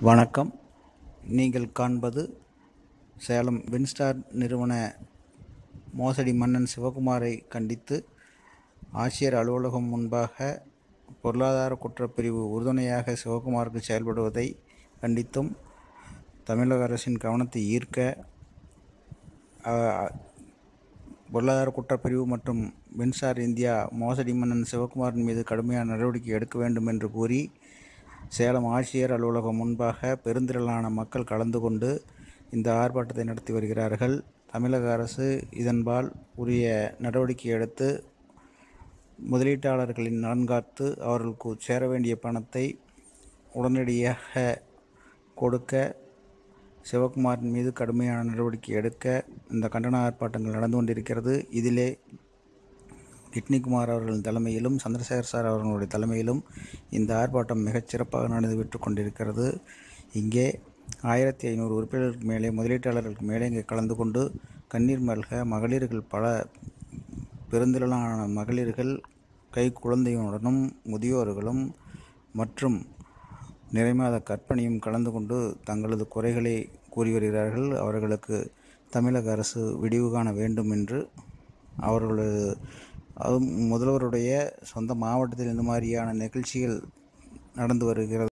வணக்கம். நீங்கள் காண்பது சேலம் வின்ஸ்டார் நிறுவன மோசடி மன்னன் சிவகுமாரை கண்டித்து ஆட்சியர் அலுவலகம் முன்பாக பொருளாதார குற்றப்பிரிவு உறுதுணையாக சிவகுமாருக்கு செயல்படுவதை கண்டித்தும் தமிழக அரசின் கவனத்தை ஈர்க்க பொருளாதார குற்றப்பிரிவு மற்றும் மின்சார் இந்தியா மோசடி மன்னன் சிவகுமாரின் மீது கடுமையான நடவடிக்கை எடுக்க வேண்டும் என்று கூறி சேலம் ஆட்சியர் அலுவலகம் முன்பாக பெருந்திரளான மக்கள் கலந்து கொண்டு இந்த ஆர்ப்பாட்டத்தை நடத்தி வருகிறார்கள். தமிழக அரசு இதன்பால் உரிய நடவடிக்கை எடுத்து முதலீட்டாளர்களின் நலன் காத்து அவர்களுக்கு சேர வேண்டிய பணத்தை உடனடியாக கொடுக்க சிவகுமாரின் மீது கடுமையான நடவடிக்கை எடுக்க இந்த கண்டன ஆர்ப்பாட்டங்கள் நடந்து கொண்டிருக்கிறது. இதிலே கிட்னிகுமார் அவர்களின் தலைமையிலும் சந்திரசேகர் சார் அவர்களுடைய தலைமையிலும் இந்த ஆர்ப்பாட்டம் மிகச் சிறப்பாக நடைபெற்று கொண்டிருக்கிறது. இங்கே ஆயிரத்தி ஐநூறு உறுப்பினர்களுக்கு மேலே முதலீட்டாளர்களுக்கு மேலே இங்கே கலந்து கொண்டு கண்ணீர் மல்க மகளிர்கள் பல பெருந்திரளான மகளிர்கள் கை குழந்தையுடனும் முதியோர்களும் மற்றும் நிறைமாத கற்பனையும் கலந்து கொண்டு தங்களது குறைகளை கூறி வருகிறார்கள். அவர்களுக்கு தமிழக அரசு விடிவு காண வேண்டும் என்று அவர்களது அதுவும் முதல்வருடைய சொந்த மாவட்டத்தில் இந்த மாதிரியான நிகழ்ச்சிகள் நடந்து வருகிறது.